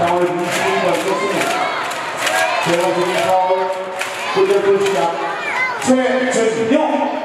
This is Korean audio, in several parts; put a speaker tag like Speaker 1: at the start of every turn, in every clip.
Speaker 1: 4월 20일과 있었습니다. 제가 드린 4월 9월 9시간 최재준영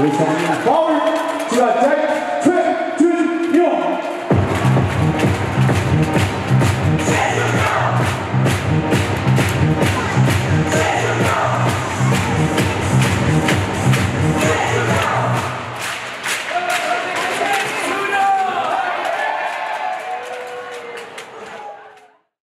Speaker 1: Three coming in forward to attack